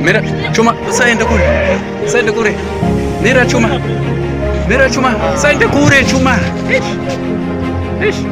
Mira, chuma, sayin da kure. Sayin da kure. Mira chuma. Mira chuma, sayin da kure chuma. Ish. Ish.